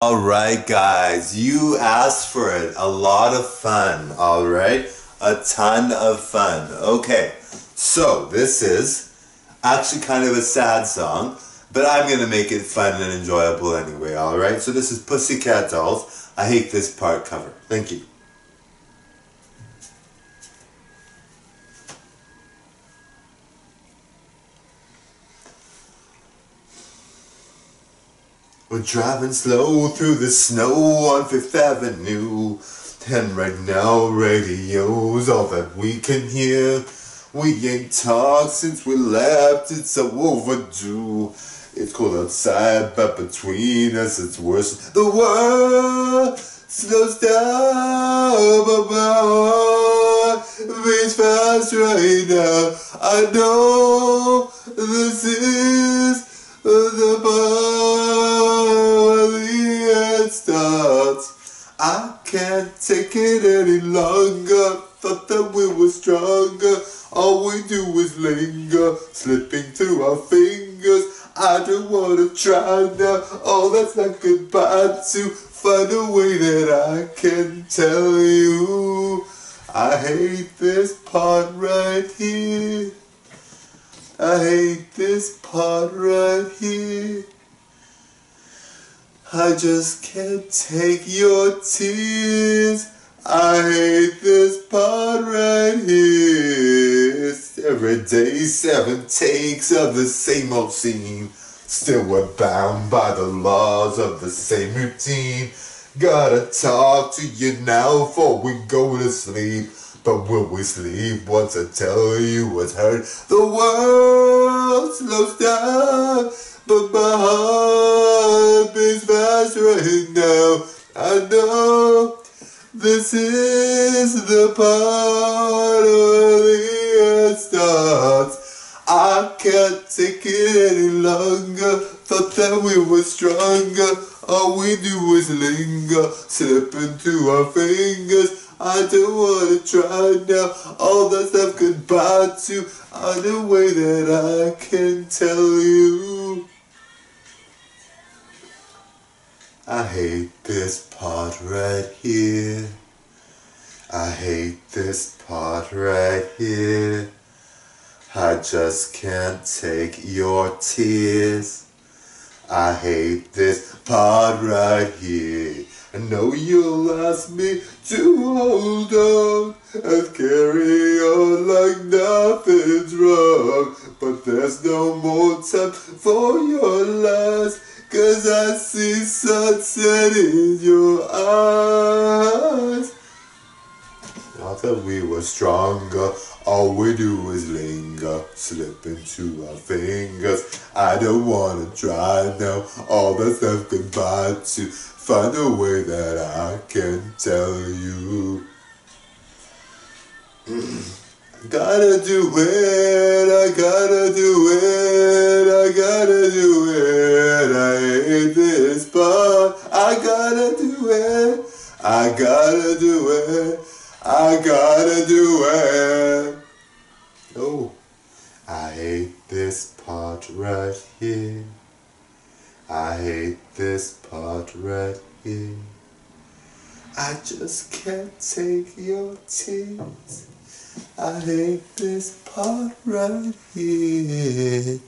Alright, guys, you asked for it. A lot of fun, alright? A ton of fun. Okay, so this is actually kind of a sad song, but I'm gonna make it fun and enjoyable anyway, alright? So this is Pussycat Dolls. I hate this part cover. Thank you. We're driving slow through the snow on Fifth Avenue. And right now, radio's all that we can hear. We ain't talked since we left, it's so overdue. It's cold outside, but between us it's worse. The world slows down, but my beats fast right now. I know this is I can't take it any longer. Thought that we were stronger. All we do is linger, slipping through our fingers. I don't wanna try now. Oh, that's not goodbye to find a way that I can tell you. I hate this part right here. I hate this part right here. I just can't take your tears. I hate this part right here. Every day, seven takes of the same old scene. Still we're bound by the laws of the same routine. Gotta talk to you now before we go to sleep. But will we sleep once I tell you what's hurt? The world slows down, but my heart right now. I know this is the part the end starts. I can't take it any longer. Thought that we were stronger. All we do is linger, slipping through our fingers. I don't wanna try now. All that stuff goodbye to on the way that I can tell you. I hate this part right here. I hate this part right here. I just can't take your tears. I hate this part right here. I know you'll ask me to hold on and carry on like nothing's wrong. But there's no more time for your lies. Cause I see sunset in your eyes. Not that we were stronger, all we do is linger, slip into our fingers. I don't wanna try now, all that stuff goodbye to find a way that I can tell you. gotta do it, I gotta do it. I hate this part, I gotta do it, I gotta do it, I gotta do it. Oh, I hate this part right here. I hate this part right here. I just can't take your tears. I hate this part right here.